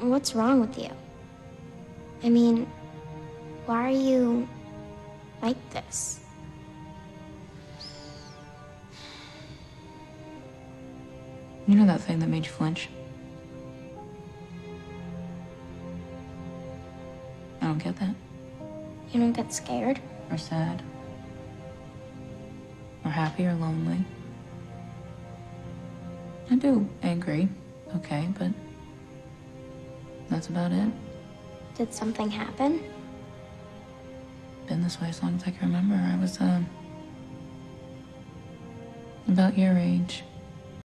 What's wrong with you? I mean, why are you like this? You know that thing that made you flinch? I don't get that. You don't get scared? Or sad. Or happy or lonely. I do angry, okay, but that's about it. Did something happen? Been this way as long as I can remember. I was, uh, about your age.